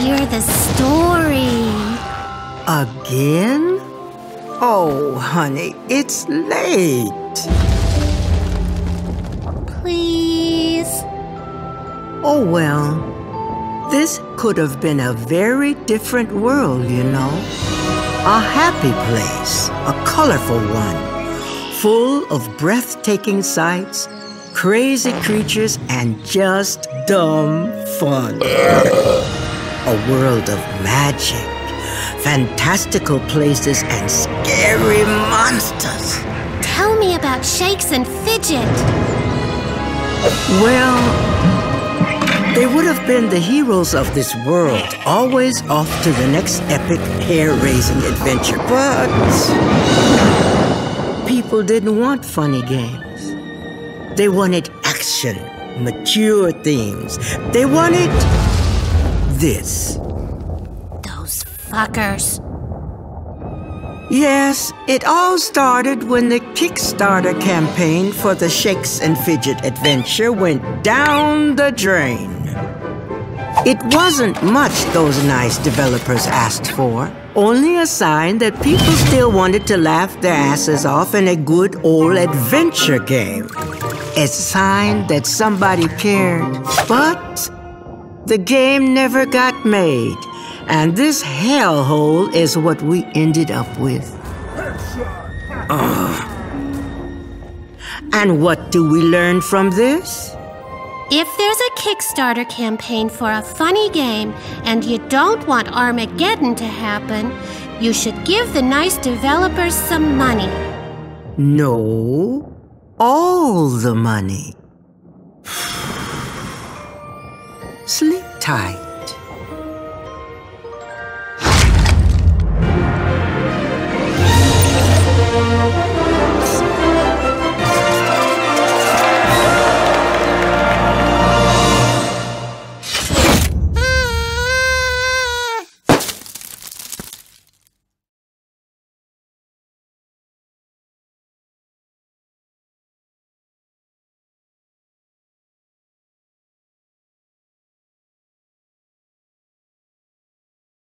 hear the story. Again? Oh, honey, it's late. Please. Oh, well. This could have been a very different world, you know. A happy place, a colorful one, full of breathtaking sights, crazy creatures, and just dumb fun. a world of magic, fantastical places, and scary monsters. Tell me about Shakes and Fidget. Well, they would have been the heroes of this world, always off to the next epic, hair raising adventure. But people didn't want funny games. They wanted action, mature themes. They wanted this. Those fuckers. Yes, it all started when the Kickstarter campaign for the Shakes and Fidget adventure went down the drain. It wasn't much those nice developers asked for, only a sign that people still wanted to laugh their asses off in a good old adventure game. A sign that somebody cared. But the game never got made. And this hellhole is what we ended up with. Ugh. And what do we learn from this? If there's a Kickstarter campaign for a funny game and you don't want Armageddon to happen, you should give the nice developers some money. No, all the money. Sleep tight.